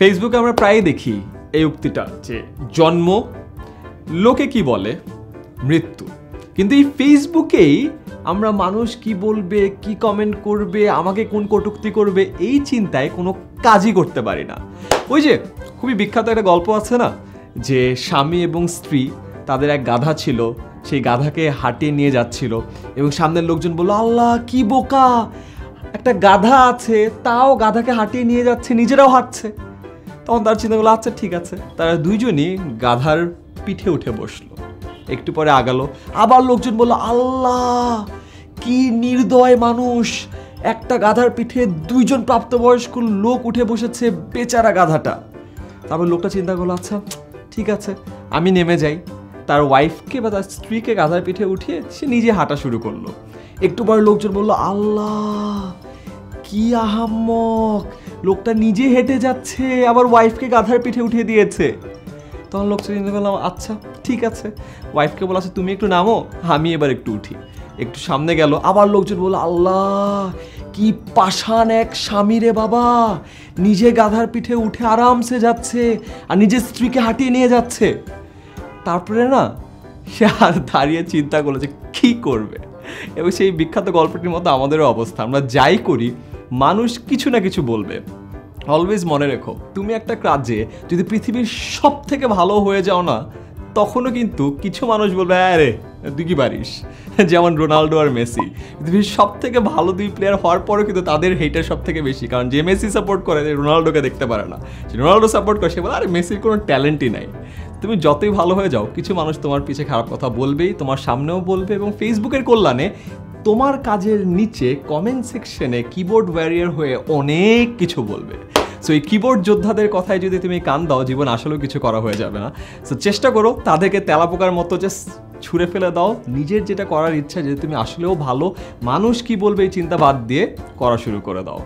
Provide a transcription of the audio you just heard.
ফেসবুকে আমরা প্রায়ই দেখি এই উক্তিটা যে জন্ম, লোকে কি বলে? মৃত্যু। কিন্তু এই ফেসবুকেই আমরা মানুষ কি বলবে, কি কমেন্ট করবে, আমাকে কোন কটুক্তি করবে, এই চিন্তায় কোনো কাজই করতে পারি না। ওই যে খুবই বিখ্যাত একটা গল্প আছে না? যে স্বামী এবং স্ত্রী, তাদের এক গাধা ছিল, সেই গাধাকে হাঁটিয়ে নিয়ে যাচ্ছিল এবং সামনের লোকজন বলল, আল্লাহ, কি বোকা! একটা গাধা আছে, তাও গাধাকে হাঁটিয়ে নিয়ে যাচ্ছে, নিজেরাও হাঁটছে। তখন তার চিন্তা করল আচ্ছা ঠিক আছে। তারা দুইজনই গাধার পিঠে উঠে বসল। একটু পরে আগালো। আবার লোকজন বলল, আল্লাহ, কি নির্দয় মানুষ। একটা গাধার পিঠে দুইজন প্রাপ্তবয়স্ক লোক উঠে বসেছে বেচারা গাধাটা। তারপর লোকটা চিন্তা করল আচ্ছা ঠিক আছে, আমি নেমে যাই। তার ওয়াইফকে বা তার স্ত্রীকে গাধার পিঠে উঠিয়ে সে নিজে হাঁটা শুরু করল। একটু পরে লোকজন বলল, আল্লাহ কি আহাম্মক! লোকটা নিজে হেঁটে যাচ্ছে, আবার ওয়াইফকে গাধার পিঠে উঠিয়ে দিয়েছে। তখন লোক চিন্তা করলাম আচ্ছা ঠিক আছে। ওয়াইফকে বলা আচ্ছা তুমি একটু নামো, আমি এবার একটু উঠি। একটু সামনে গেল, আবার লোকজন বলল, আল্লাহ, কি পাষাণ এক স্বামী রে বাবা! নিজে গাধার পিঠে উঠে আরামসে যাচ্ছে, আর নিজের স্ত্রীকে হাঁটিয়ে নিয়ে যাচ্ছে। তারপরে না, সে আর দাঁড়িয়ে চিন্তা করল যে, কী করবে? এবং সেই বিখ্যাত গল্পটির মতো আমাদেরও অবস্থা। আমরা যাই করি মানুষ কিছু না কিছু বলবে। অলওয়েজ মনে রেখো, তুমি একটা কাজে যদি পৃথিবীর সব থেকে ভালো হয়ে যাও না, তখনও কিন্তু কিছু মানুষ বলবে হ্যাঁ রে, তুই কি পারিস? যেমন রোনাল্ডো আর মেসি। পৃথিবীর সব থেকে ভালো দুই প্লেয়ার হওয়ার পরেও কিন্তু তাদের হেটার সব থেকে বেশি, কারণ যে মেসি সাপোর্ট করে রোনাল্ডোকে দেখতে পারে না। যে রোনাল্ডো সাপোর্ট করে, সে বলে, আরে, মেসির কোনো ট্যালেন্টই নাই। তুমি যতই ভালো হয়ে যাও, কিছু মানুষ তোমার পিছে খারাপ কথা বলবেই, তোমার সামনেও বলবে এবং ফেসবুকের কল্যাণে তোমার কাজের নিচে কমেন্ট সেকশনে কিবোর্ড ওয়ারিয়ার হয়ে অনেক কিছু বলবে। সো এই কিবোর্ড যোদ্ধাদের কথায় যদি তুমি কান দাও, জীবন আসলেও কিছু করা হয়ে যাবে না। সো চেষ্টা করো, তাদেরকে তেলাপোকার মতো যে ছুঁড়ে ফেলে দাও। নিজের যেটা করার ইচ্ছা, যদি তুমি আসলেও ভালো, মানুষ কি বলবে এই চিন্তা বাদ দিয়ে করা শুরু করে দাও।